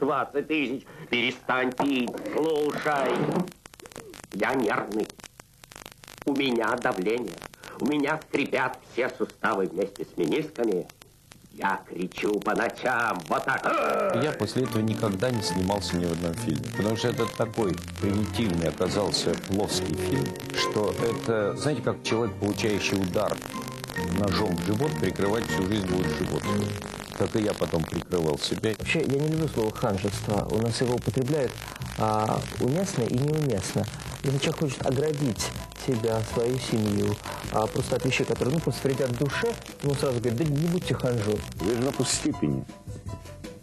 20 тысяч. Перестань пить, слушай. Я нервный. У меня давление. У меня скрипят все суставы вместе с менисками. Я кричу по ночам, вот так. Я после этого никогда не снимался ни в одном фильме, потому что это такой примитивный оказался плоский фильм, что это, знаете, как человек, получающий удар ножом в живот, прикрывать всю жизнь будет живот. Как и я потом прикрывал себя. Вообще, я не люблю слово ханжество. У нас его употребляют а, уместно и неуместно. Если человек хочет оградить себя, свою семью, а просто от вещей, которые, ну, просто вредят душе, ему сразу говорят, да не будьте ханжу. Вы же вопрос степени.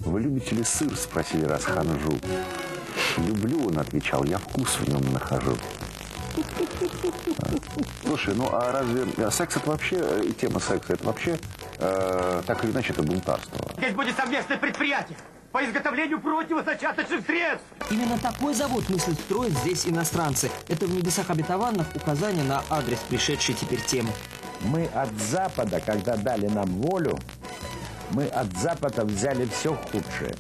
Вы любите ли сыр, спросили раз ханжу. Люблю, он отвечал, я вкус в нем нахожу. Слушай, ну а разве а секс это вообще, э, и тема секса, это вообще, э, так или иначе, это бунтарство? Здесь будет совместное предприятие по изготовлению противозачаточных средств. Именно такой завод мыслят строить здесь иностранцы. Это в небесах обетованных указание на адрес пришедшей теперь темы. Мы от Запада, когда дали нам волю, мы от Запада взяли все худшее.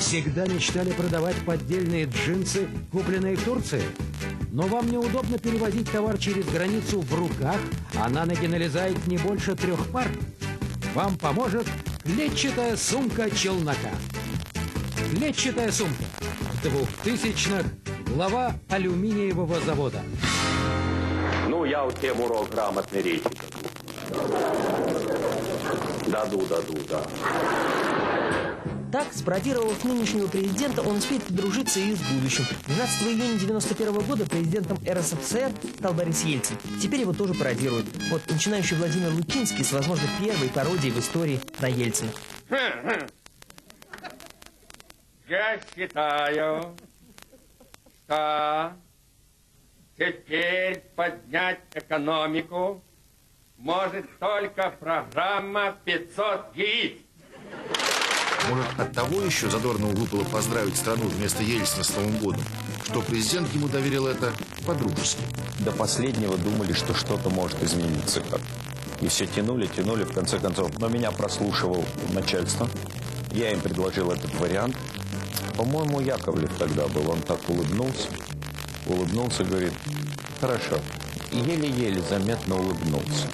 Всегда мечтали продавать поддельные джинсы, купленные в Турции? Но вам неудобно перевозить товар через границу в руках, а на ноги налезает не больше трех пар? Вам поможет клетчатая сумка челнока. Клетчатая сумка. В двухтысячных глава алюминиевого завода. Ну, я у тем урок грамотной речи. Даду, даду, да. Так, спародировав нынешнего президента, он успеет подружиться и с будущим. 12 июня 91 года президентом РСФСР стал Борис Ельцин. Теперь его тоже пародируют. Вот начинающий Владимир Лучинский с, возможно, первой пародией в истории на Ельцина. Я считаю, что теперь поднять экономику может только программа 500 яиц. Может, от того еще Задорнову выпало поздравить страну вместо Ельцина с Новым годом, что президент ему доверил это по-дружески. До последнего думали, что что-то может измениться. И все тянули, тянули, в конце концов. Но меня прослушивал начальство. Я им предложил этот вариант. По-моему, Яковлев тогда был. Он так улыбнулся. Улыбнулся, говорит, хорошо. Еле-еле заметно улыбнулся.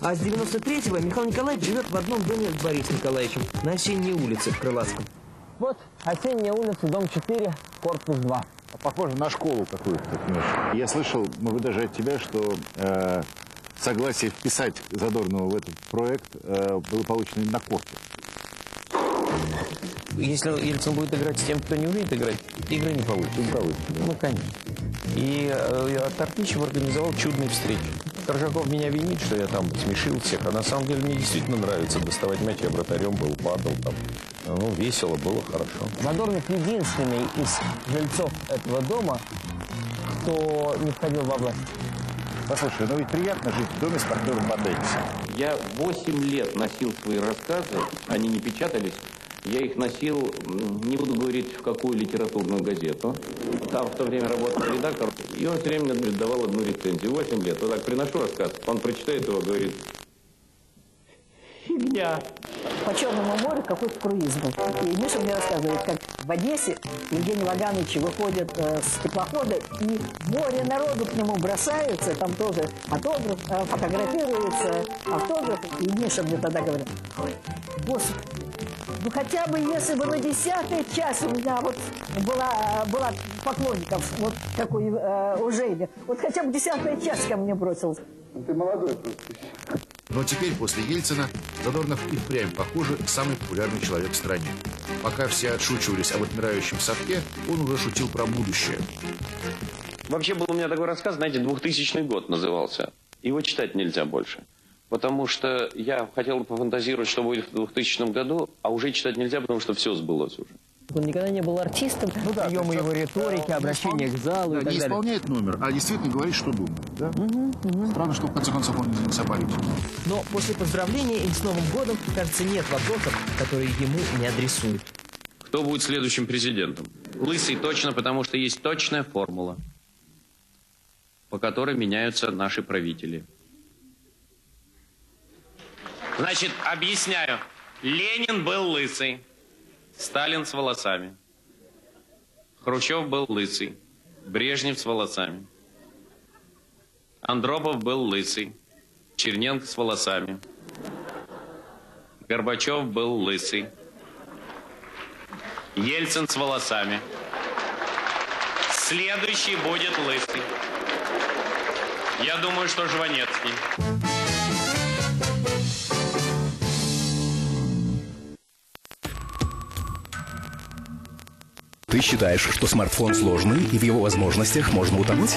А с 93-го Михаил Николаевич живет в одном доме с Борисом Николаевичем на осенней улице в Крылатском. Вот осенняя улица, дом 4, корпус 2. Похоже на школу какую-то. Я слышал, могу даже от тебя, что э, согласие вписать Задорнова в этот проект э, было получено на корте. Если Ельцин будет играть с тем, кто не умеет играть, игры не получится. Не получится. Ну, конечно. И э, организовал чудные встречи. Коржаков меня винит, что я там смешил всех, а на самом деле мне действительно нравится доставать мяч. Я вратарем был, падал там. Ну, весело, было хорошо. Задорнов единственный из жильцов этого дома, кто не входил во власть. Послушай, ну ведь приятно жить в доме с партнером Бандерисом. Я 8 лет носил свои рассказы, они не печатались. Я их носил, не буду говорить, в какую литературную газету. Там в то время работал редактор, и он все время давал одну рецензию. 8 лет. Вот так приношу рассказ, он прочитает его, говорит, фигня. по Черному морю какой-то круиз был. И Миша мне рассказывает, как в Одессе Евгений Ваганович выходит э, с теплохода, и море народу к нему бросаются, там тоже фотограф, э, фотографируется, автограф. И Миша мне тогда говорит, ой, господи, ну хотя бы если бы на десятый час у меня вот была, была поклонников, вот у, э, у Жени, вот хотя бы десятый час ко мне бросился. Ты молодой просто. Но теперь, после Ельцина, Задорнов и впрямь, похоже, самый популярный человек в стране. Пока все отшучивались об отмирающем совке, он уже шутил про будущее. Вообще был у меня такой рассказ, знаете, 2000 год назывался. Его читать нельзя больше. Потому что я хотел бы пофантазировать, что будет в 2000 году, а уже читать нельзя, потому что все сбылось уже. Он никогда не был артистом, приемы его риторики, обращение к залу и Да, так не далее. исполняет номер, а действительно говорит, что думает. Да? Странно, что в конце концов он не политикой. Но после поздравления им с Новым годом, кажется, нет вопросов, которые ему не адресуют. Кто будет следующим президентом? Лысый точно, потому что есть точная формула, по которой меняются наши правители. Значит, объясняю. Ленин был лысый, Сталин с волосами. Хрущев был лысый, Брежнев с волосами. Андропов был лысый, Черненко с волосами. Горбачев был лысый. Ельцин с волосами. Следующий будет лысый. Я думаю, что Жванецкий. Ты считаешь, что смартфон сложный и в его возможностях можно утонуть?